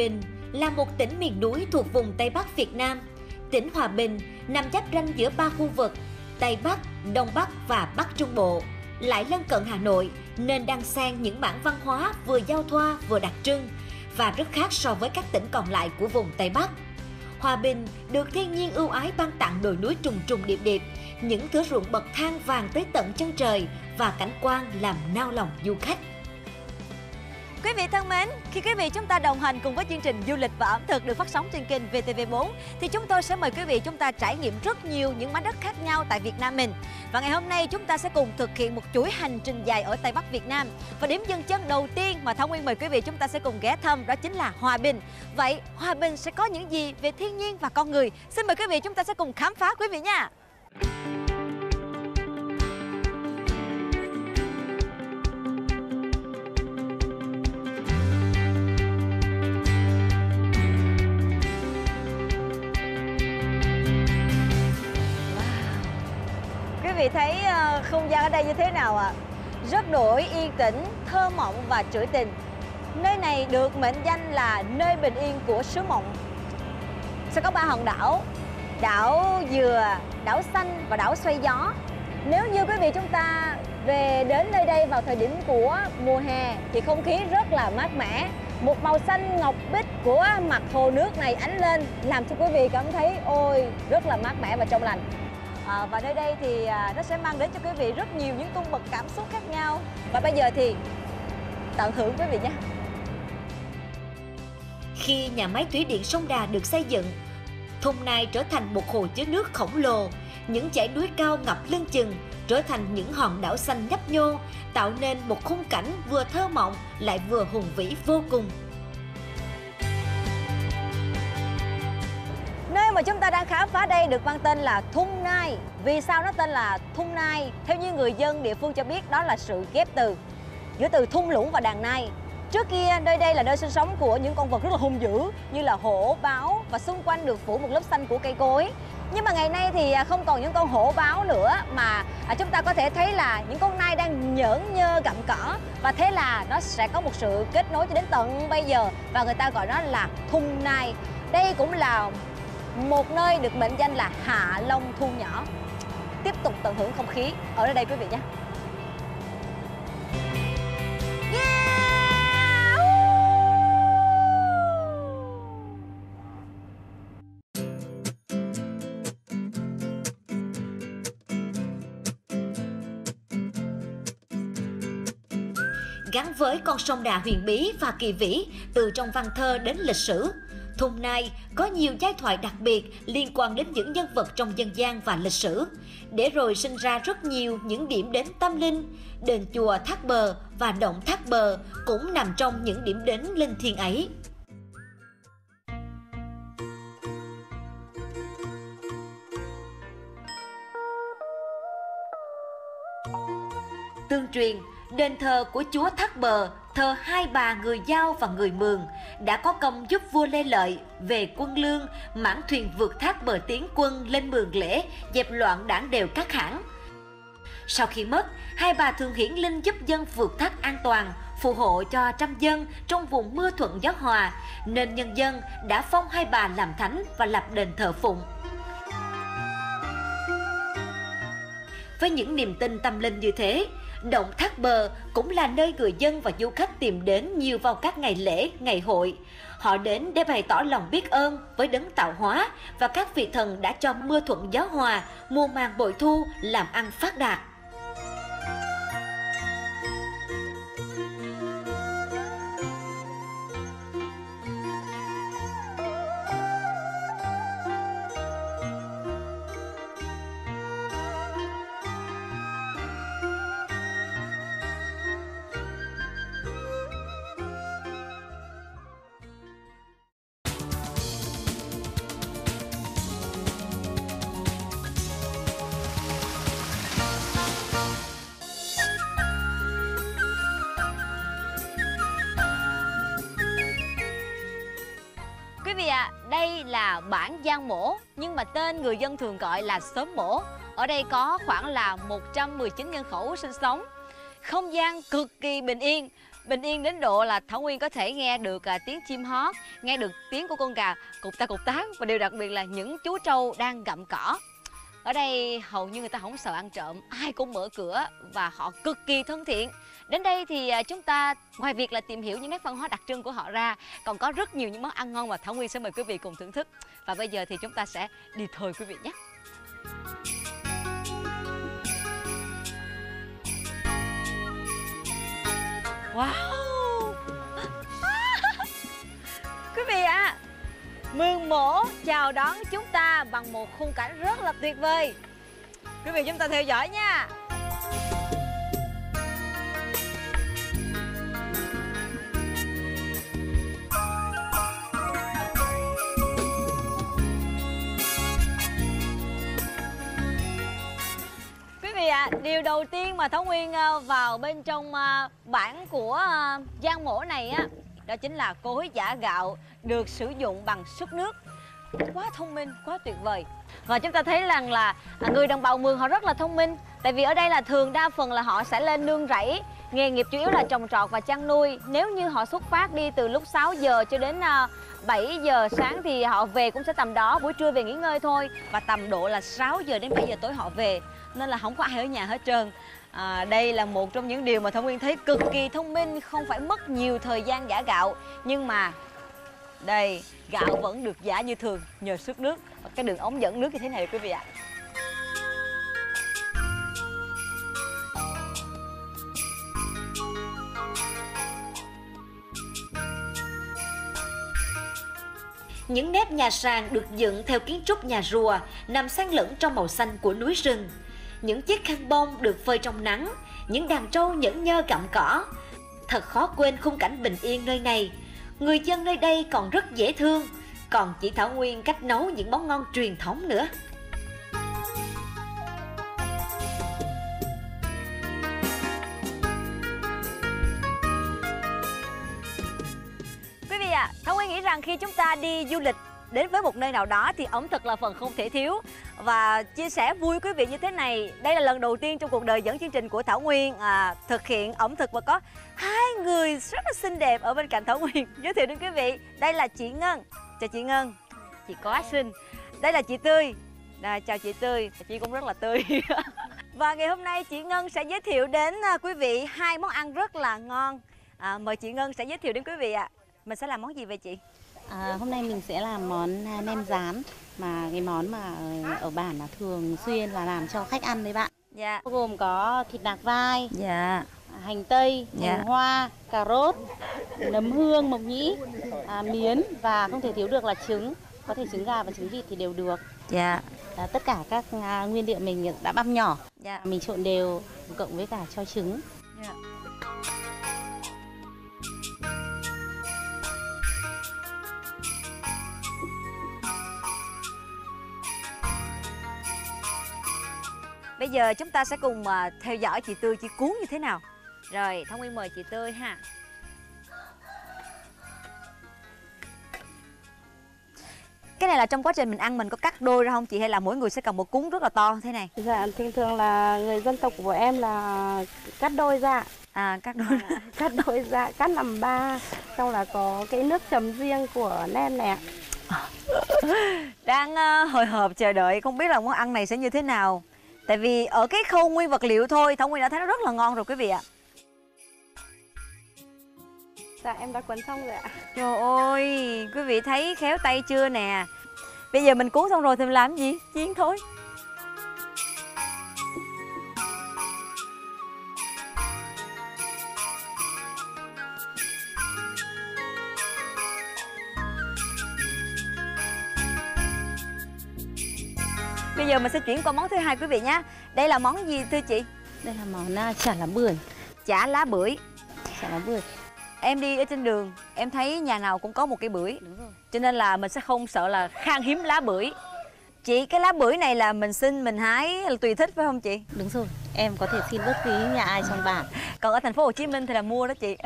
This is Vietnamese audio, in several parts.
Bình là một tỉnh miền núi thuộc vùng Tây Bắc Việt Nam. Tỉnh Hòa Bình nằm giáp ranh giữa ba khu vực Tây Bắc, Đông Bắc và Bắc Trung Bộ, lại lân cận Hà Nội nên đang xen những bản văn hóa vừa giao thoa vừa đặc trưng và rất khác so với các tỉnh còn lại của vùng Tây Bắc. Hòa Bình được thiên nhiên ưu ái ban tặng đồi núi trùng trùng điệp điệp, những thửa ruộng bậc thang vàng tới tận chân trời và cảnh quan làm nao lòng du khách. Quý vị thân mến, khi quý vị chúng ta đồng hành cùng với chương trình du lịch và ẩm thực được phát sóng trên kênh VTV4 thì chúng tôi sẽ mời quý vị chúng ta trải nghiệm rất nhiều những mảnh đất khác nhau tại Việt Nam mình. Và ngày hôm nay chúng ta sẽ cùng thực hiện một chuỗi hành trình dài ở Tây Bắc Việt Nam. Và điểm dừng chân đầu tiên mà Thông Nguyên mời quý vị chúng ta sẽ cùng ghé thăm đó chính là Hòa Bình. Vậy Hòa Bình sẽ có những gì về thiên nhiên và con người? Xin mời quý vị chúng ta sẽ cùng khám phá quý vị nha. Vị thấy ờ, không gian ở đây như thế nào ạ? Rất đổi yên tĩnh, thơ mộng và trữ tình. Nơi này được mệnh danh là nơi bình yên của sứ mộng. Sẽ có ba hòn đảo, đảo Dừa, đảo Xanh và đảo Xoay Gió. Nếu như quý vị chúng ta về đến nơi đây vào thời điểm của mùa hè thì không khí rất là mát mẻ. Một màu xanh ngọc bích của mặt hồ nước này ánh lên làm cho quý vị cảm thấy ôi rất là mát mẻ và trong lành. À, và nơi đây thì à, nó sẽ mang đến cho quý vị rất nhiều những cung bậc cảm xúc khác nhau. Và bây giờ thì tận hưởng quý vị nhé. Khi nhà máy thủy điện sông Đà được xây dựng, thôn Nai trở thành một hồ chứa nước khổng lồ, những dãy núi cao ngập lưng chừng trở thành những hòn đảo xanh nhấp nhô, tạo nên một khung cảnh vừa thơ mộng lại vừa hùng vĩ vô cùng. Mà chúng ta đang khám phá đây được mang tên là Thung Nai. Vì sao nó tên là Thung Nai? Theo như người dân địa phương cho biết đó là sự ghép từ giữa từ thung lũng và đàn nai. Trước kia nơi đây là nơi sinh sống của những con vật rất là hung dữ như là hổ, báo và xung quanh được phủ một lớp xanh của cây cối. Nhưng mà ngày nay thì à, không còn những con hổ báo nữa mà à, chúng ta có thể thấy là những con nai đang nhỡn nhơ gặm cỏ và thế là nó sẽ có một sự kết nối cho đến tận bây giờ và người ta gọi nó là thung nai. Đây cũng là một nơi được mệnh danh là Hạ Long Thu Nhỏ. Tiếp tục tận hưởng không khí ở nơi đây quý vị nhé. Gắn với con sông Đà huyền bí và kỳ vĩ, từ trong văn thơ đến lịch sử. Thung Nai có nhiều giai thoại đặc biệt liên quan đến những nhân vật trong dân gian và lịch sử, để rồi sinh ra rất nhiều những điểm đến tâm linh. Đền chùa Thác Bờ và động Thác Bờ cũng nằm trong những điểm đến linh thiêng ấy. Tương truyền, đền thờ của chúa Thác Bờ thờ hai bà người Giao và người Mường đã có công giúp vua Lê Lợi về quân lương mãn thuyền vượt thác bờ tiến quân lên Mường lễ dẹp loạn đảng đều các hãng. Sau khi mất, hai bà thường hiển linh giúp dân vượt thác an toàn, phù hộ cho trăm dân trong vùng mưa thuận gió hòa, nên nhân dân đã phong hai bà làm thánh và lập đền thờ phụng. Với những niềm tin tâm linh như thế, Động Thác Bờ cũng là nơi người dân và du khách tìm đến nhiều vào các ngày lễ, ngày hội. Họ đến để bày tỏ lòng biết ơn với đấng tạo hóa và các vị thần đã cho mưa thuận gió hòa, mùa màng bội thu, làm ăn phát đạt. Đây là bản Giang Mổ nhưng mà tên người dân thường gọi là xóm Mổ. Ở đây có khoảng là 119 nhân khẩu sinh sống. Không gian cực kỳ bình yên bình yên đến độ là Thảo Nguyên có thể nghe được à, tiếng chim hót, nghe được tiếng của con gà cục ta cục tán và điều đặc biệt là những chú trâu đang gặm cỏ. Ở đây hầu như người ta không sợ ăn trộm, ai cũng mở cửa và họ cực kỳ thân thiện. Đến đây thì à, chúng ta ngoài việc là tìm hiểu những nét văn hóa đặc trưng của họ ra, còn có rất nhiều những món ăn ngon mà Thảo Nguyên sẽ mời quý vị cùng thưởng thức. Và bây giờ thì chúng ta sẽ đi thôi quý vị nhé. Wow Quý vị ạ à, Mương mổ chào đón chúng ta bằng một khung cảnh rất là tuyệt vời. Quý vị chúng ta theo dõi nha. Vị ạ, à, điều đầu tiên mà Thảo Nguyên ờ, vào bên trong ờ, bản của gian Giang Mổ này á đó chính là cối giả gạo được sử dụng bằng sức nước. Quá thông minh quá tuyệt vời. Và chúng ta thấy rằng là à, người đồng bào mường họ rất là thông minh. Tại vì ở đây là thường đa phần là họ sẽ lên nương rẫy. Nghề nghiệp chủ yếu là trồng trọt và chăn nuôi. Nếu như họ xuất phát đi từ lúc 6 giờ cho đến à, 7 giờ sáng thì họ về cũng sẽ tầm đó buổi trưa về nghỉ ngơi thôi. Và tầm độ là 6 giờ đến 7 giờ tối họ về. Nên là không có ai ở nhà hết trơn. À, đây là một trong những điều mà thông nguyên thấy cực kỳ thông minh không phải mất nhiều thời gian giả gạo. Nhưng mà đây gạo vẫn được giả như thường nhờ sức nước và cái đường ống dẫn nước như thế này quý vị ạ Những nếp nhà sàn được dựng theo kiến trúc nhà rùa nằm xen lẫn trong màu xanh của núi rừng những chiếc khăn bông được phơi trong nắng, những đàn trâu nhẫn nhơ gặm cỏ. Thật khó quên khung cảnh bình yên nơi này. Người dân nơi đây còn rất dễ thương, còn chỉ Thảo Nguyên cách nấu những món ngon truyền thống nữa. Quý vị ạ, à, Thảo Nguyên nghĩ rằng khi chúng ta đi du lịch đến với một nơi nào đó thì ẩm thực là phần không thể thiếu. Và chia sẻ vui quý vị như thế này đây là lần đầu tiên trong cuộc đời dẫn chương trình của Thảo Nguyên à, thực hiện ẩm thực và có hai người rất là xinh đẹp ở bên cạnh Thảo Nguyên. Giới thiệu đến quý vị đây là chị Ngân. Chào chị Ngân. Chị quá xinh. Đây là chị Tươi. À, chào chị Tươi. Chị cũng rất là tươi. Và ngày hôm nay chị Ngân sẽ giới thiệu đến à, quý vị hai món ăn rất là ngon. À, mời chị Ngân sẽ giới thiệu đến quý vị ạ. À. mình sẽ làm món gì vậy chị À, hôm nay mình sẽ làm món à, nem rán mà cái món mà ở bản là thường xuyên là làm cho khách ăn đấy bạn. Dạ. Gồm có thịt nạc vai. Dạ. Hành tây, dạ. hành hoa, cà rốt, nấm hương, mộc nhĩ, à, miến và không thể thiếu được là trứng. Có thể trứng gà và trứng vịt thì đều được. Dạ. À, tất cả các à, nguyên liệu mình đã băm nhỏ. Dạ. Mình trộn đều cộng với cả cho trứng. Dạ. Giờ chúng ta sẽ cùng uh, theo dõi chị Tươi chị cuốn như thế nào Rồi Thông Nguyên mời chị Tươi ha Cái này là trong quá trình mình ăn mình có cắt đôi ra không chị hay là mỗi người sẽ cầm một cuốn rất là to thế này? Dạ thường thường là người dân tộc của em là cắt đôi ra. À cắt đôi à, cắt đôi ra, cắt làm ba. Xong là có cái nước chấm riêng của nem này Đang uh, hồi hộp chờ đợi không biết là món ăn này sẽ như thế nào. Tại vì ở cái khâu nguyên vật liệu thôi Thảo Nguyên đã thấy nó rất là ngon rồi quý vị ạ. Dạ em đã cuốn xong rồi ạ. Trời ơi Quý vị thấy khéo tay chưa nè? Bây giờ mình cuốn xong rồi thì mình làm gì? Chiên thôi giờ mình sẽ chuyển qua món thứ hai quý vị nhé. Đây là món gì thưa chị? Đây là món uh, chả lá bưởi. Chả lá bưởi. Chả lá bưởi. Em đi ở trên đường Em thấy nhà nào cũng có một cái bưởi. Đúng rồi. Cho nên là mình sẽ không sợ là khan hiếm lá bưởi Chị cái lá bưởi này là mình xin mình hái là tùy thích phải không chị? Đúng rồi, em có thể xin bất cứ nhà ai trong bản. Còn ở thành phố Hồ Chí Minh thì là mua đó chị.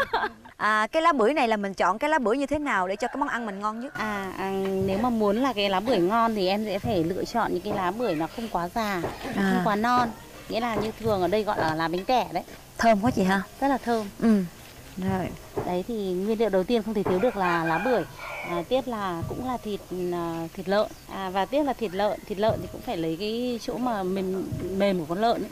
à, cái lá bưởi này là mình chọn cái lá bưởi như thế nào để cho cái món ăn mình ngon nhất? À, à nếu mà muốn là cái lá bưởi ngon thì em sẽ phải lựa chọn những cái lá bưởi nó không quá già, à. không quá non. Nghĩa là như thường ở đây gọi là lá bánh tẻ đấy. Thơm quá chị ha? Rất là thơm. Ừ. rồi. Đấy thì nguyên liệu đầu tiên không thể thiếu được là lá bưởi. À, tiếp là cũng là thịt à, thịt lợn. À, và tiếp là thịt lợn. Thịt lợn thì cũng phải lấy cái chỗ mà mềm mềm của con lợn ấy.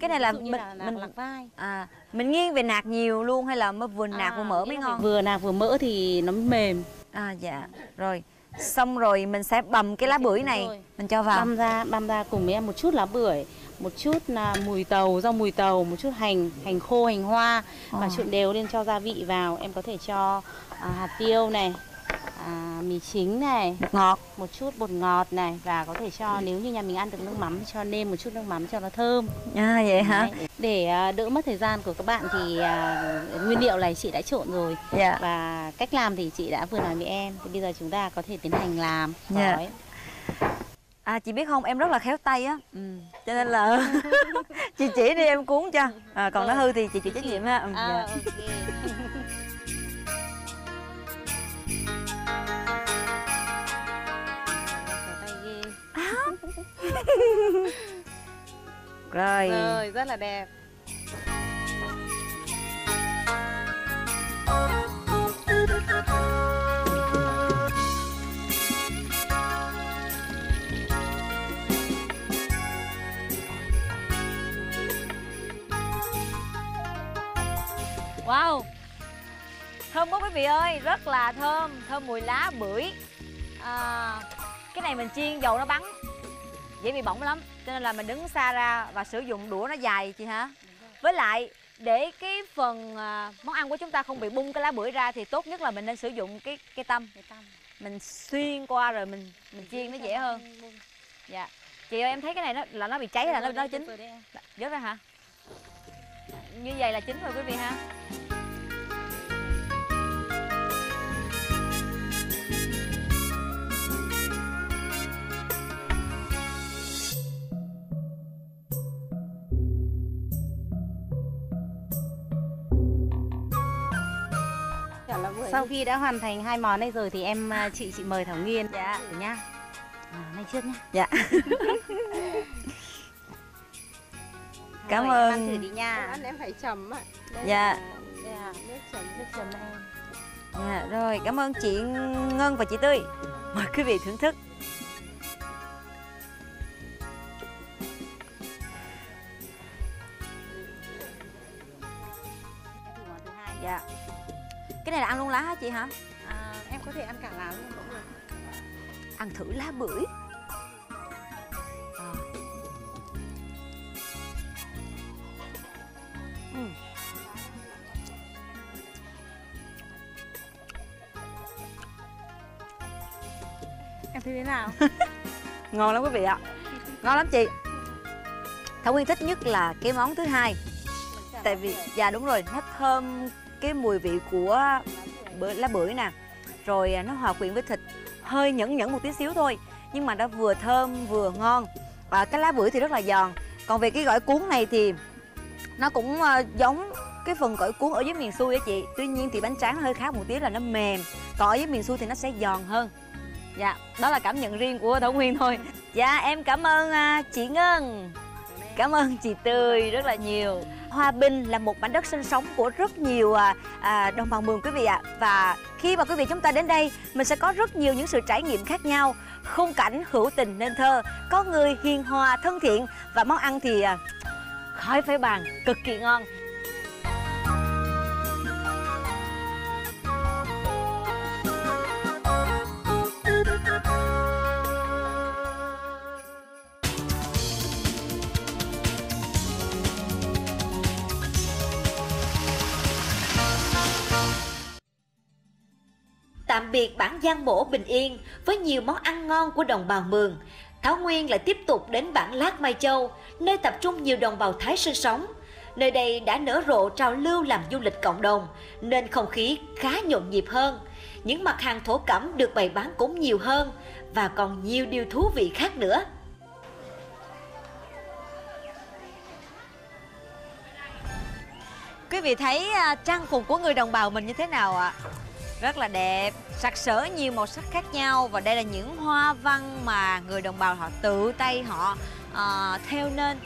cái này là mình là, mình lạc vai. à mình nghiêng về nạc nhiều luôn hay là vừa nạc À, vừa mỡ mới ngon? vừa nạc vừa mỡ thì nó mềm. À dạ. Rồi xong rồi mình sẽ bầm cái lá bưởi này. mình cho vào. Băm ra băm ra cùng với em một chút lá bưởi một chút là mùi tàu rau mùi tàu một chút hành hành khô hành hoa và Ờ. trộn đều lên cho gia vị vào. Em có thể cho à, hạt tiêu này à, mì chính này bột ngọt. một chút bột ngọt này và có thể cho nếu như nhà mình ăn được nước mắm cho nêm một chút nước mắm cho nó thơm. À vậy hả? Đấy, để à, đỡ mất thời gian của các bạn thì à, nguyên liệu này chị đã trộn rồi. Dạ. Và cách làm thì chị đã vừa nói với em. Thì bây giờ chúng ta có thể tiến hành làm. Dạ. gói. À chị biết không em rất là khéo tay á ừ. cho nên là chị chỉ đi em cuốn cho à, còn nó Rồi. hư thì chị chịu trách nhiệm ha ừ, À, dạ. ok. Khéo tay ghê. rồi Rồi, rất là đẹp. Wow. Thơm quá quý vị ơi rất là thơm thơm mùi lá bưởi. À, cái này mình chiên dầu nó bắn dễ bị bỏng lắm cho nên là mình đứng xa ra và sử dụng đũa nó dài chị hả? Với lại để cái phần à, món ăn của chúng ta không bị bung cái lá bưởi ra thì tốt nhất là mình nên sử dụng cái Cái tăm. mình xuyên qua rồi mình mình chiên nó dễ hơn. Dạ. Chị ơi em thấy cái này nó là nó bị cháy là nó nó chín? em. vớt ra hả như vậy là chín rồi quý vị ha Sau khi đã hoàn thành hai món này rồi thì em à, chị chị mời Thảo Nguyên Dạ. nhá. À, này trước nhá. dạ Cảm Rồi, em ơn. Ăn thử đi nha. ăn em phải chấm ạ Dạ. à, nước chấm nước chấm em. dạ rồi cảm ơn chị ngân và chị tươi mời quý vị thưởng thức dạ cái này là ăn luôn lá hả chị hả À, em có thể ăn cả lá luôn cũng được. ăn thử lá bưởi thế nào? ngon lắm quý vị ạ. Ngon lắm chị. Thảo nguyên thích nhất là cái món thứ hai. Tại vì dạ đúng rồi nó thơm cái mùi vị của bưởi, lá bưởi nè. Rồi à, nó hòa quyện với thịt hơi nhẫn nhẫn một tí xíu thôi nhưng mà nó vừa thơm vừa ngon. Và cái lá bưởi thì rất là giòn. Còn về cái gỏi cuốn này thì nó cũng ờ, giống cái phần gỏi cuốn ở dưới miền xuôi á chị. Tuy nhiên thì bánh tráng hơi khác một tí là nó mềm còn ở dưới miền xuôi thì nó sẽ giòn hơn dạ đó là cảm nhận riêng của thảo nguyên thôi dạ em cảm ơn à, chị ngân Cảm ơn chị Tươi rất là nhiều. Hòa Bình là một mảnh đất sinh sống của rất nhiều à, à đồng bào Mường quý vị ạ. Và khi mà quý vị chúng ta đến đây, mình sẽ có rất nhiều những sự trải nghiệm khác nhau. Khung cảnh hữu tình nên thơ, có người hiền hòa, thân thiện và món ăn thì à, khỏi phải bàn, cực kỳ ngon. Tạm biệt bản Giang Mổ Bình Yên với nhiều món ăn ngon của đồng bào Mường. Thảo Nguyên lại tiếp tục đến bản Lát Mai Châu, nơi tập trung nhiều đồng bào Thái sinh sống. Nơi đây đã nở rộ trào lưu làm du lịch cộng đồng, nên không khí khá nhộn nhịp hơn. Những mặt hàng thổ cẩm được bày bán cũng nhiều hơn và còn nhiều điều thú vị khác nữa. Quý vị thấy à, trang phục của người đồng bào mình như thế nào ạ? Rất là đẹp, sặc sỡ nhiều màu sắc khác nhau và đây là những hoa văn mà người đồng bào họ tự tay họ uh, theo nên.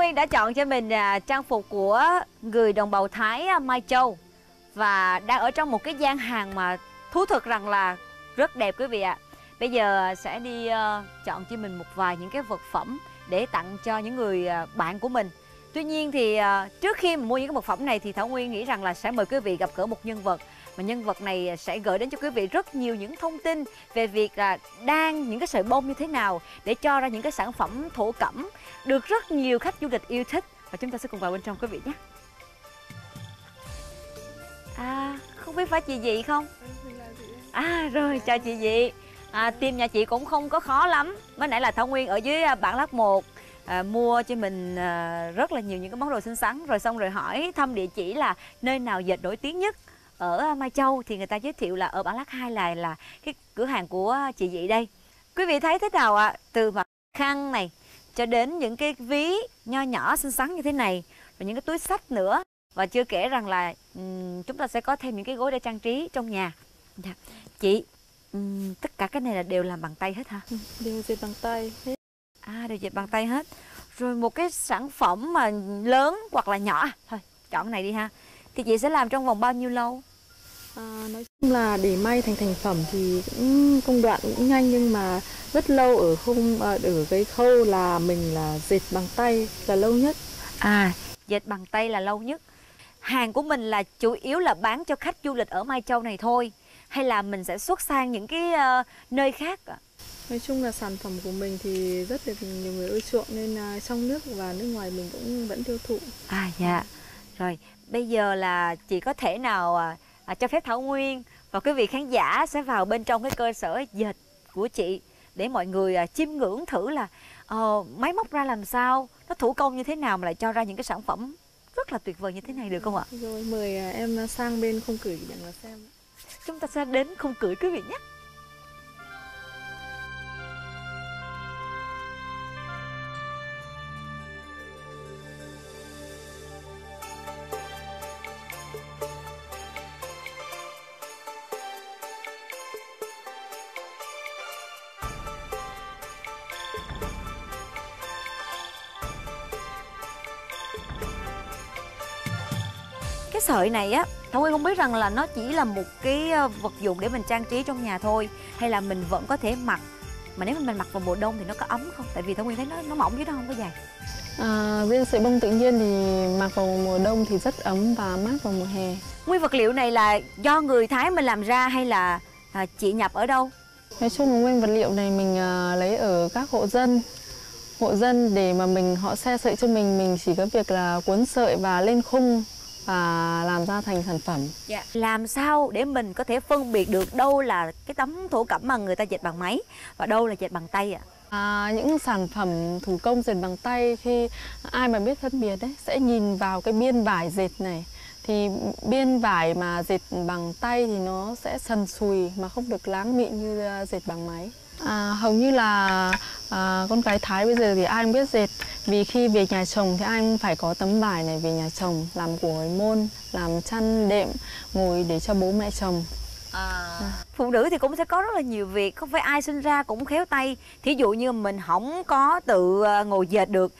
Nguyên đã chọn cho mình à, trang phục của người đồng bào Thái à, Mai Châu. Và đang ở trong một cái gian hàng mà thú thực rằng là rất đẹp quý vị ạ. Bây giờ sẽ đi ờ, chọn cho mình một vài những cái vật phẩm để tặng cho những người à, bạn của mình. Tuy nhiên thì ờ, trước khi mà mua những cái vật phẩm này thì Thảo Nguyên nghĩ rằng là sẽ mời quý vị gặp gỡ một nhân vật mà nhân vật này à, sẽ gửi đến cho quý vị rất nhiều những thông tin về việc là đang những cái sợi bông như thế nào để cho ra những cái sản phẩm thổ cẩm được rất nhiều khách du lịch yêu thích. Và chúng ta sẽ cùng vào bên trong quý vị nhé. À không biết phải chị gì không? À rồi chào chị dị. À, tìm nhà chị cũng không có khó lắm. Mới nãy là thảo nguyên ở dưới à, bản lát một à, mua cho mình à, rất là nhiều những cái món đồ xinh xắn. Rồi xong rồi hỏi thăm địa chỉ là nơi nào dệt nổi tiếng nhất ở Mai Châu thì người ta giới thiệu là ở bản lát hai là là cái cửa hàng của chị dị đây. Quý vị thấy thế nào ạ? À? từ mặt khăn này cho đến những cái ví nho nhỏ xinh xắn như thế này và những cái túi sách nữa. Và chưa kể rằng là um, chúng ta sẽ có thêm những cái gối để trang trí trong nhà. Dạ. chị um, tất cả cái này là đều làm bằng tay hết hả? Ừ, đều dệt bằng tay hết. À đều dệt bằng tay hết. Rồi một cái sản phẩm mà lớn hoặc là nhỏ thôi chọn này đi ha. Thì chị sẽ làm trong vòng bao nhiêu lâu À, nói chung là để may thành thành phẩm thì cũng công đoạn cũng nhanh nhưng mà rất lâu ở không à, ở cái khâu là mình là dệt bằng tay là lâu nhất. À, dệt bằng tay là lâu nhất. Hàng của mình là chủ yếu là bán cho khách du lịch ở Mai Châu này thôi hay là mình sẽ xuất sang những cái uh, nơi khác ạ? Nói chung là sản phẩm của mình thì rất được nhiều người ưa chuộng nên uh, trong nước và nước ngoài mình cũng vẫn tiêu thụ. À dạ. Rồi, bây giờ là chị có thể nào uh, à, cho phép Thảo Nguyên và quý vị khán giả sẽ vào bên trong cái cơ sở dệt của chị để mọi người à, chiêm ngưỡng thử là uh, máy móc ra làm sao nó thủ công như thế nào mà lại cho ra những cái sản phẩm rất là tuyệt vời như thế này được không ạ? Rồi mời à, em sang bên không cười để mà xem. Chúng ta sẽ đến không cười quý vị nhé. Cái sợi này á Thảo Nguyên không biết rằng là nó chỉ là một cái ờ, vật dụng để mình trang trí trong nhà thôi Hay là mình vẫn có thể mặc Mà nếu mà mình mặc vào mùa đông thì nó có ấm không? Tại vì Thảo Nguyên thấy nó nó mỏng chứ nó không có dày À, riêng sợi bông tự nhiên thì mặc vào mùa đông thì rất ấm và mát vào mùa hè. Nguyên vật liệu này là do người Thái mình làm ra hay là à, chị nhập ở đâu? Nói chung là nguyên vật liệu này mình à, lấy ở các hộ dân hộ dân để mà mình họ xe sợi cho mình mình chỉ có việc là cuốn sợi và lên khung và làm ra thành sản phẩm. Dạ. Làm sao để mình có thể phân biệt được đâu là cái tấm thổ cẩm mà người ta dệt bằng máy và đâu là dệt bằng tay ạ? À, những sản phẩm thủ công dệt bằng tay khi ai mà biết phân biệt đấy sẽ nhìn vào cái biên vải dệt này thì biên vải mà dệt bằng tay thì nó sẽ sần sùi mà không được láng mịn như dệt bằng máy. À, hầu như là à, con gái Thái bây giờ thì ai cũng biết dệt. Vì khi về nhà chồng thì ai cũng phải có tấm vải này về nhà chồng làm của hồi môn làm chăn đệm ngồi để cho bố mẹ chồng. À. phụ nữ thì cũng sẽ có rất là nhiều việc không phải ai sinh ra cũng khéo tay. Thí dụ như mình không có tự à, ngồi dệt được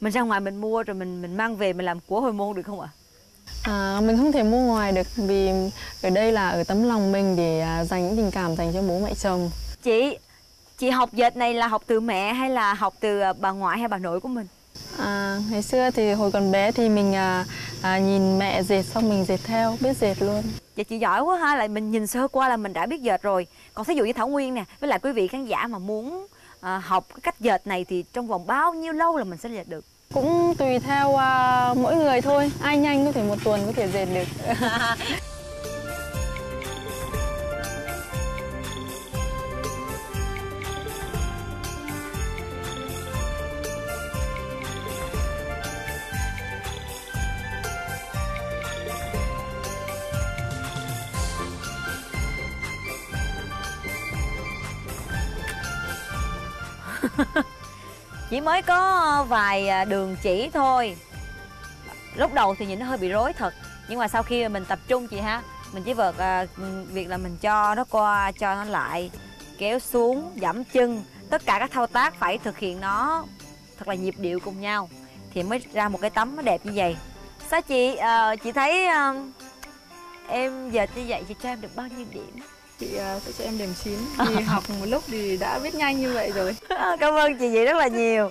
mình ra ngoài mình mua rồi mình mình mang về mình làm của hồi môn được không ạ? À, mình không thể mua ngoài được vì ở đây là ở tấm lòng mình để à, dành những tình cảm dành cho bố mẹ chồng. Chị chị học dệt này là học từ mẹ hay là học từ à, bà ngoại hay bà nội của mình? À, ngày xưa thì hồi còn bé thì mình à, à, nhìn mẹ dệt xong mình dệt theo biết dệt luôn. Dạ chị giỏi quá ha, lại mình nhìn sơ qua là mình đã biết dệt rồi. Còn thí dụ như Thảo Nguyên nè, với lại quý vị khán giả mà muốn à, học cái cách dệt này thì trong vòng bao nhiêu lâu là mình sẽ dệt được? Cũng tùy theo uh, mỗi người thôi, ai nhanh có thể một tuần có thể dệt được chỉ mới có vài à, đường chỉ thôi. Lúc đầu thì nhìn nó hơi bị rối thật nhưng mà sau khi mình tập trung chị ha mình chỉ vợt à, việc là mình cho nó qua cho nó lại kéo xuống giảm chân. Tất cả các thao tác phải thực hiện nó thật là nhịp điệu cùng nhau thì mới ra một cái tấm nó đẹp như vậy. Sao chị uh, chị thấy uh, em giờ như vậy chị cho em được bao nhiêu điểm? Chị à, sẽ cho em điểm 9 Vì học một lúc thì đã biết nhanh như vậy rồi. Cảm ơn chị chị rất là nhiều.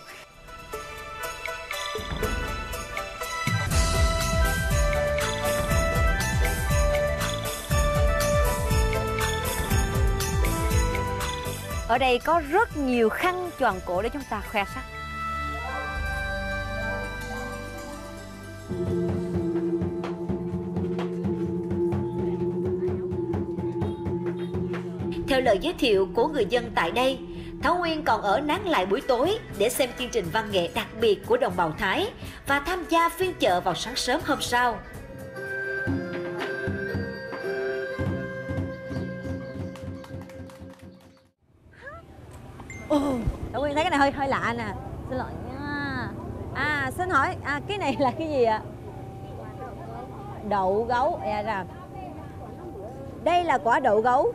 Ở đây có rất nhiều khăn choàng cổ để chúng ta khoe sắc Theo lời giới thiệu của người dân tại đây, Thảo Nguyên còn ở nán lại buổi tối để xem chương trình văn nghệ đặc biệt của đồng bào Thái và tham gia phiên chợ vào sáng sớm hôm sau. Thảo Nguyên thấy cái này hơi hơi lạ nè à. Xin lỗi nha À xin hỏi à, cái này là cái gì ạ? Đậu gấu à, ra. Đây là quả đậu gấu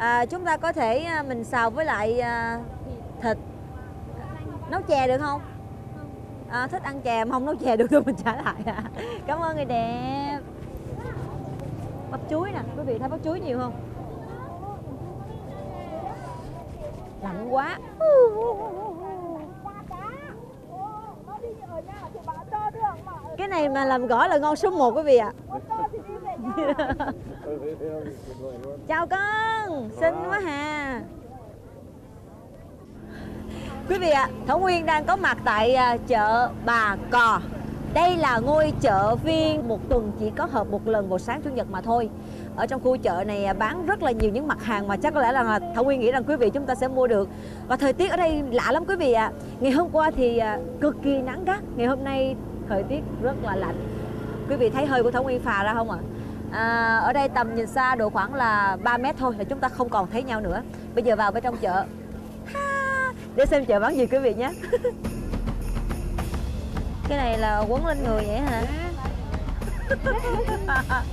à, Chúng ta có thể à, mình xào với lại à, thịt Nấu chè được không? À, thích ăn chè mà không nấu chè được thì mình trả lại à. Cảm ơn người đẹp Bắp chuối nè, quý vị thấy bắp chuối nhiều không? lạnh quá cái này mà làm gỏi là ngon số 1 quý vị ạ chào con xinh quá hà. Quý vị ạ thảo nguyên đang có mặt tại à, chợ bà cò. Đây là ngôi chợ phiên một tuần chỉ có họp một lần vào sáng chủ nhật mà thôi. Ở trong khu chợ này à, bán rất là nhiều những mặt hàng mà chắc có lẽ là Thảo Nguyên nghĩ rằng quý vị chúng ta sẽ mua được. Và thời tiết ở đây lạ lắm quý vị ạ. Ngày hôm qua thì à, cực kỳ nắng gắt. Ngày hôm nay thời tiết rất là lạnh. Quý vị thấy hơi của Thảo Nguyên phà ra không ạ? à, À, ở đây tầm nhìn xa độ khoảng là 3 mét thôi là chúng ta không còn thấy nhau nữa. Bây giờ vào bên trong chợ. Ha, để xem chợ bán gì quý vị nhé. Cái này là quấn lên người vậy hả?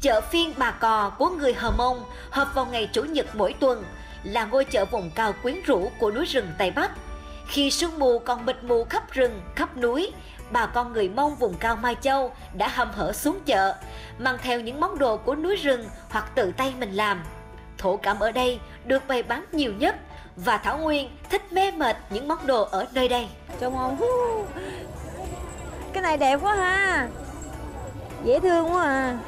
Chợ phiên Bà Cò của người Hờ Mông hợp vào ngày Chủ nhật mỗi tuần là ngôi chợ vùng cao quyến rũ của núi rừng Tây Bắc. Khi sương mù còn mịt mù khắp rừng, khắp núi, bà con người Mông vùng cao Mai Châu đã hầm hở xuống chợ, mang theo những món đồ của núi rừng hoặc tự tay mình làm. Thổ cảm ở đây được bày bán nhiều nhất và Thảo Nguyên thích mê mệt những món đồ ở nơi đây. trông không cái này đẹp quá ha dễ thương quá à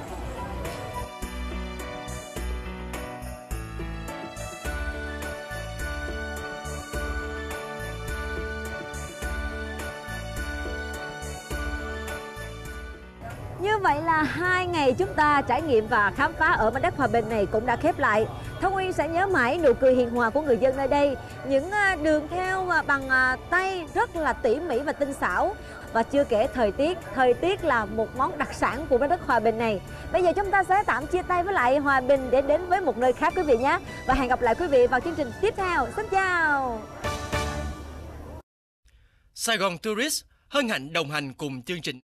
vậy là hai ngày chúng ta trải nghiệm và khám phá ở mảnh đất hòa bình này cũng đã khép lại. Thông Nguyên sẽ nhớ mãi nụ cười hiền hòa của người dân nơi đây, những à, đường theo à, bằng à, tay rất là tỉ mỉ và tinh xảo. Và chưa kể thời tiết, thời tiết là một món đặc sản của mảnh đất hòa bình này. Bây giờ chúng ta sẽ tạm chia tay với lại hòa bình để đến với một nơi khác quý vị nhé. Và hẹn gặp lại quý vị vào chương trình tiếp theo. Xin chào! Sài Gòn Tourist hân hạnh đồng hành cùng chương trình.